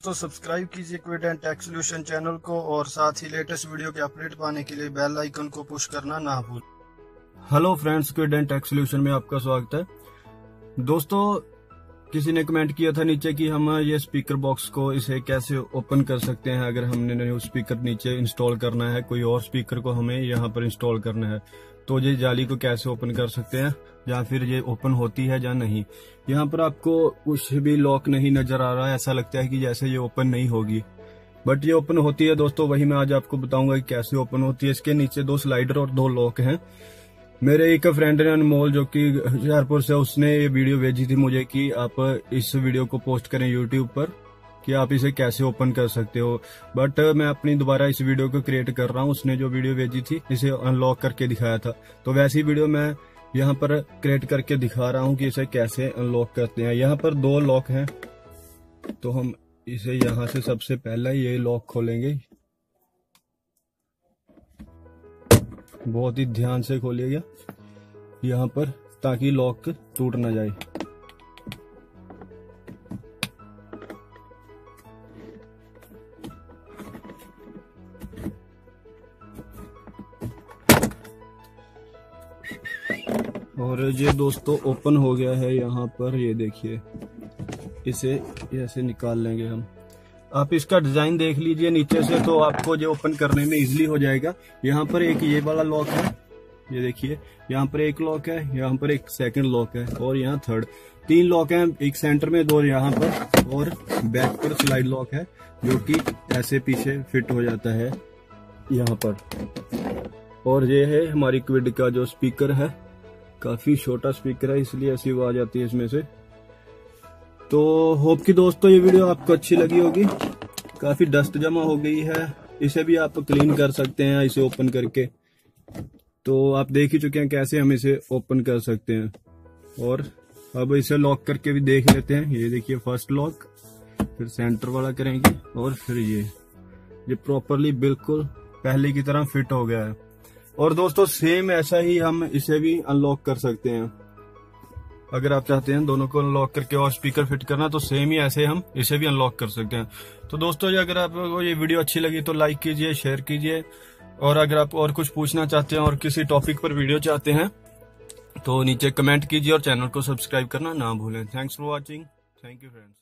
तो सब्सक्राइब कीजिए Quid and Tax Solution channel को और साथ ही लेटेस्ट वीडियो के अपडेट पाने के लिए बेल आइकन को पुश करना ना भूल। Hello friends Quid and Tax Solution में आपका स्वागत है। दोस्तों किसी ने कमेंट किया था नीचे कि हम ये स्पीकर बॉक्स को इसे कैसे ओपन कर सकते हैं? अगर हमने न्यू स्पीकर नीचे इंस्टॉल करना है, कोई और स्पीकर को हमें यहाँ पर इंस्टॉल करना है तो ये जाली को कैसे ओपन कर सकते हैं? या फिर ये ओपन होती है या नहीं? यहाँ पर आपको कुछ भी लॉक नहीं नज़र आ रहा है। ऐसा लगता है कि जैसे ये ओपन नहीं होगी। बट ये ओपन होती है दोस्तों, वही मैं आज आपको बताऊँगा कि कैसे ओपन होती है। इसके नीचे दो स्लाइडर और दो लॉक हैं। मेरे एक फ्रेंड ने अनमोल, जो कि हुशियारपुर से उसने ये वीडियो भेजी थी मुझे कि आप इस वीडियो को पोस्ट करें यूट्यूब पर, कि आप इसे कैसे ओपन कर सकते हो। बट मैं अपनी दोबारा इस वीडियो को क्रिएट कर रहा हूँ। उसने जो वीडियो भेजी थी, इसे अनलॉक करके दिखाया था। तो वैसी वीडियो मैं यहाँ पर क्रिएट करके दिखा रहा हूँ कि इसे कैसे अनलॉक करते हैं। यहाँ पर दो लॉक हैं। तो हम इसे यहाँ से सबसे पहले ये लॉक खोलेंगे। बहुत ही ध्यान से खोलिएगा यहाँ पर, ताकि लॉक टूट ना जाए। और ये दोस्तों ओपन हो गया है यहाँ पर, ये देखिए। इसे ऐसे निकाल लेंगे हम। आप इसका डिज़ाइन देख लीजिए नीचे से तो आपको ये ओपन करने में इजीली हो जाएगा। यहाँ पर एक ये वाला लॉक है। ये देखिए, यहाँ पर एक लॉक है, यहाँ पर एक सेकंड लॉक है, और यहाँ थर्ड तीन लॉक हैं, एक सेंटर में, दो यहाँ पर, और बैक पर स्लाइड लॉक है, जो कि ऐसे पीछे फिट हो जाता है, यहाँ पर। और ये है हमारी क्विड का जो स्पीकर है। काफ़ी छोटा स्पीकर है, इसलिए ऐसी आवाज़ आती है इसमें से। तो होप की दोस्तों, ये वीडियो आपको अच्छी लगी होगी। काफ़ी डस्ट जमा हो गई है। इसे भी आप क्लीन कर सकते हैं, इसे ओपन करके। तो आप देख ही चुके हैं कैसे हम इसे ओपन कर सकते हैं। और अब इसे लॉक करके भी देख लेते हैं। ये देखिए, फ़र्स्ट लॉक, फिर सेंटर वाला करेंगे, और फिर ये। ये प्रॉपरली बिल्कुल पहले की तरह फिट हो गया है। और दोस्तों, सेम ऐसा ही हम इसे भी अनलॉक कर सकते हैं। अगर आप चाहते हैं दोनों को अनलॉक करके और स्पीकर फिट करना तो सेम ही ऐसे हम इसे भी अनलॉक कर सकते हैं। तो दोस्तों अगर आपको ये वीडियो अच्छी लगी तो लाइक कीजिए शेयर कीजिए। और अगर आप और कुछ पूछना चाहते हैं और किसी टॉपिक पर वीडियो चाहते हैं तो नीचे कमेंट कीजिए और चैनल को सब्सक्राइब करना ना भूलें। Thanks for watching thank you friends